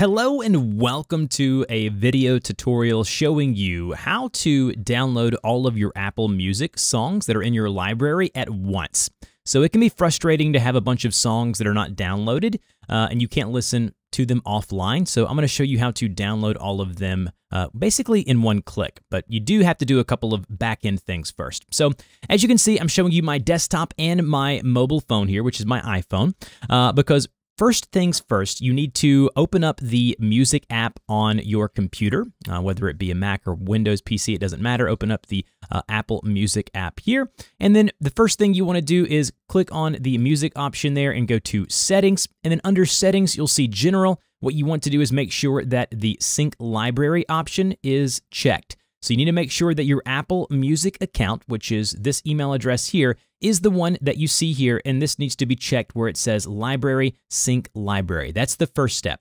Hello and welcome to a video tutorial showing you how to download all of your Apple Music songs that are in your library at once. So it can be frustrating to have a bunch of songs that are not downloaded uh, and you can't listen to them offline. So I'm going to show you how to download all of them uh, basically in one click, but you do have to do a couple of back-end things first. So as you can see, I'm showing you my desktop and my mobile phone here, which is my iPhone, uh, because First things first, you need to open up the music app on your computer, uh, whether it be a Mac or Windows PC, it doesn't matter. Open up the uh, Apple Music app here. And then the first thing you want to do is click on the music option there and go to settings. And then under settings, you'll see general. What you want to do is make sure that the sync library option is checked. So you need to make sure that your Apple Music account, which is this email address here, is the one that you see here, and this needs to be checked where it says Library Sync Library. That's the first step.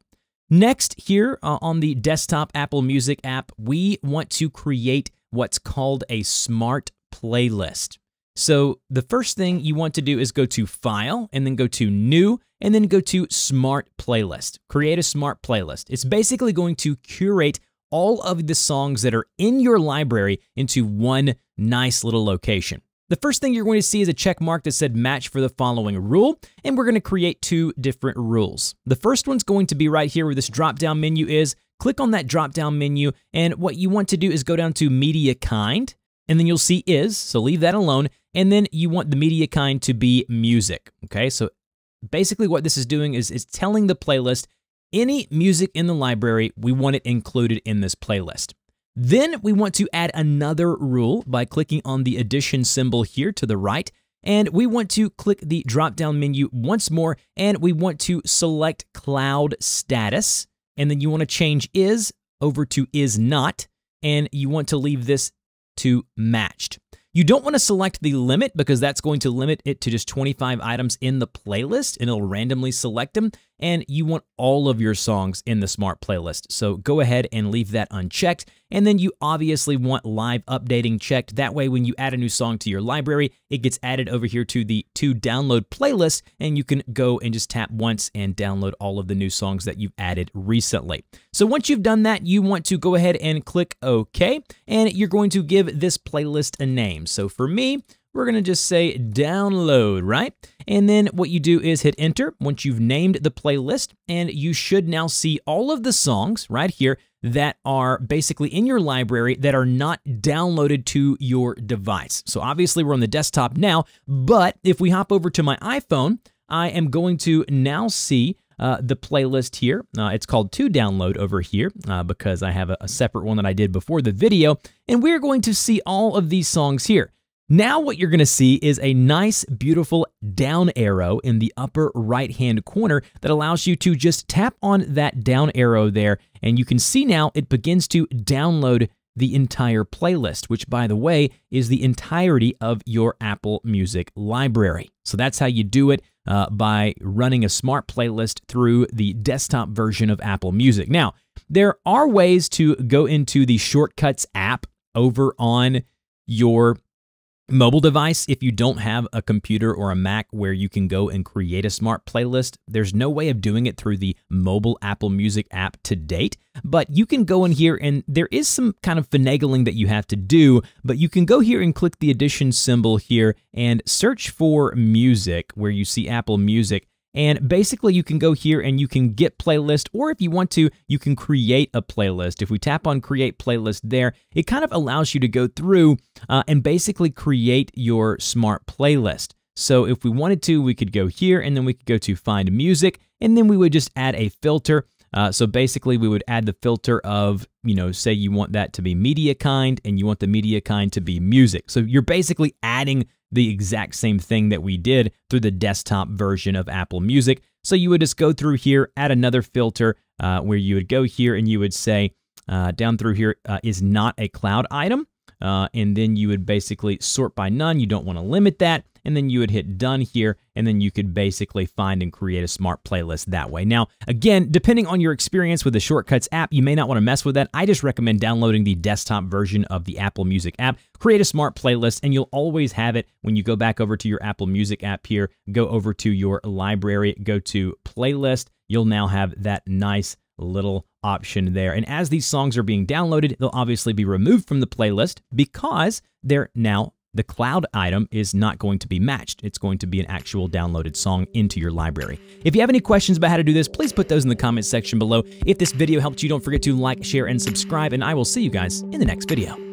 Next, here uh, on the desktop Apple Music app, we want to create what's called a smart playlist. So the first thing you want to do is go to File, and then go to New, and then go to Smart Playlist. Create a smart playlist. It's basically going to curate all of the songs that are in your library into one nice little location. The first thing you're going to see is a check mark that said match for the following rule, and we're going to create two different rules. The first one's going to be right here where this drop-down menu is. Click on that drop-down menu, and what you want to do is go down to media kind, and then you'll see is, so leave that alone, and then you want the media kind to be music, okay? So basically what this is doing is, is telling the playlist any music in the library, we want it included in this playlist. Then we want to add another rule by clicking on the addition symbol here to the right. And we want to click the drop down menu once more and we want to select cloud status. And then you want to change is over to is not. And you want to leave this to matched. You don't want to select the limit because that's going to limit it to just 25 items in the playlist and it'll randomly select them. And you want all of your songs in the smart playlist. So go ahead and leave that unchecked. And then you obviously want live updating checked. That way, when you add a new song to your library, it gets added over here to the to download playlist, and you can go and just tap once and download all of the new songs that you've added recently. So once you've done that, you want to go ahead and click OK, and you're going to give this playlist a name. So for me, we're going to just say download, right? And then what you do is hit enter once you've named the playlist, and you should now see all of the songs right here that are basically in your library that are not downloaded to your device. So obviously we're on the desktop now, but if we hop over to my iPhone, I am going to now see uh, the playlist here. Uh, it's called To Download over here uh, because I have a, a separate one that I did before the video, and we're going to see all of these songs here. Now what you're going to see is a nice, beautiful down arrow in the upper right-hand corner that allows you to just tap on that down arrow there, and you can see now it begins to download the entire playlist, which, by the way, is the entirety of your Apple Music library. So that's how you do it uh, by running a smart playlist through the desktop version of Apple Music. Now, there are ways to go into the Shortcuts app over on your mobile device, if you don't have a computer or a Mac where you can go and create a smart playlist, there's no way of doing it through the mobile Apple Music app to date. But you can go in here and there is some kind of finagling that you have to do, but you can go here and click the addition symbol here and search for music where you see Apple Music and basically, you can go here and you can get playlist, or if you want to, you can create a playlist. If we tap on create playlist there, it kind of allows you to go through uh, and basically create your smart playlist. So if we wanted to, we could go here and then we could go to find music, and then we would just add a filter. Uh, so basically, we would add the filter of, you know, say you want that to be media kind and you want the media kind to be music. So you're basically adding the exact same thing that we did through the desktop version of Apple Music. So you would just go through here, add another filter uh, where you would go here and you would say, uh, down through here uh, is not a cloud item. Uh, and then you would basically sort by none. You don't want to limit that and then you would hit done here, and then you could basically find and create a smart playlist that way. Now, again, depending on your experience with the Shortcuts app, you may not want to mess with that. I just recommend downloading the desktop version of the Apple Music app, create a smart playlist, and you'll always have it when you go back over to your Apple Music app here, go over to your library, go to playlist, you'll now have that nice little option there. And as these songs are being downloaded, they'll obviously be removed from the playlist because they're now the cloud item is not going to be matched. It's going to be an actual downloaded song into your library. If you have any questions about how to do this, please put those in the comments section below. If this video helped you, don't forget to like, share, and subscribe, and I will see you guys in the next video.